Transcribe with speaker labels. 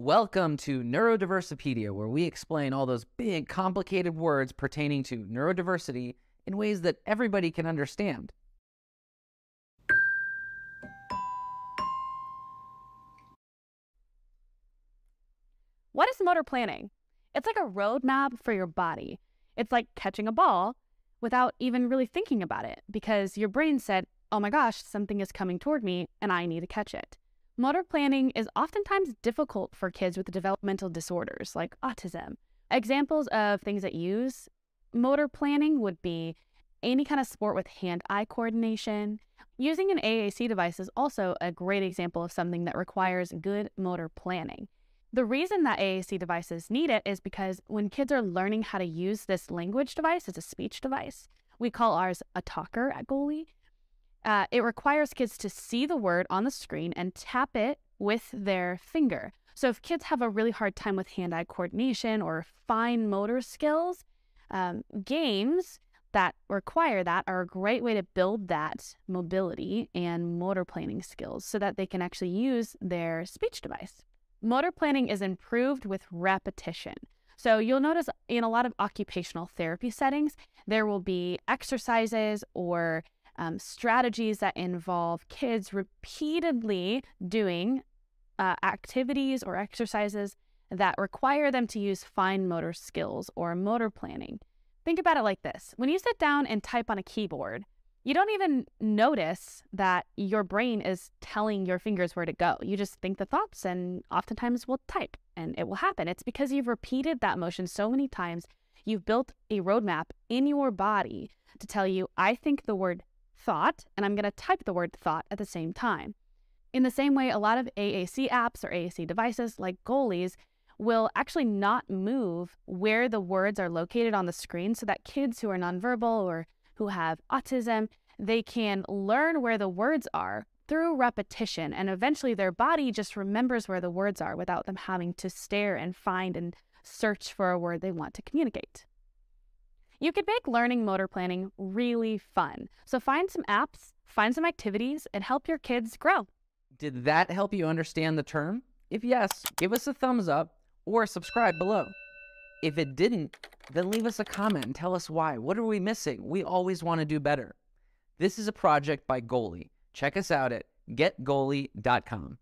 Speaker 1: Welcome to Neurodiversopedia, where we explain all those big, complicated words pertaining to neurodiversity in ways that everybody can understand.
Speaker 2: What is motor planning? It's like a roadmap for your body. It's like catching a ball without even really thinking about it because your brain said, oh my gosh, something is coming toward me and I need to catch it. Motor planning is oftentimes difficult for kids with developmental disorders like autism. Examples of things that use motor planning would be any kind of sport with hand eye coordination. Using an AAC device is also a great example of something that requires good motor planning. The reason that AAC devices need it is because when kids are learning how to use this language device, it's a speech device. We call ours a talker at Goally. Uh, it requires kids to see the word on the screen and tap it with their finger. So if kids have a really hard time with hand-eye coordination or fine motor skills, um, games that require that are a great way to build that mobility and motor planning skills so that they can actually use their speech device. Motor planning is improved with repetition. So you'll notice in a lot of occupational therapy settings, there will be exercises or um, strategies that involve kids repeatedly doing uh, activities or exercises that require them to use fine motor skills or motor planning. Think about it like this when you sit down and type on a keyboard, you don't even notice that your brain is telling your fingers where to go. You just think the thoughts and oftentimes will type and it will happen. It's because you've repeated that motion so many times. You've built a roadmap in your body to tell you, I think the word thought, and I'm going to type the word thought at the same time. In the same way, a lot of AAC apps or AAC devices like Goally's will actually not move where the words are located on the screen so that kids who are nonverbal or who have autism, they can learn where the words are through repetition and eventually their body just remembers where the words are without them having to stare and find and search for a word they want to communicate. You could make learning motor planning really fun. So find some apps, find some activities, and help your kids grow.
Speaker 1: Did that help you understand the term? If yes, give us a thumbs up or subscribe below. If it didn't, then leave us a comment and tell us why. What are we missing? We always want to do better. This is a project by Goally. Check us out at getgoally.com.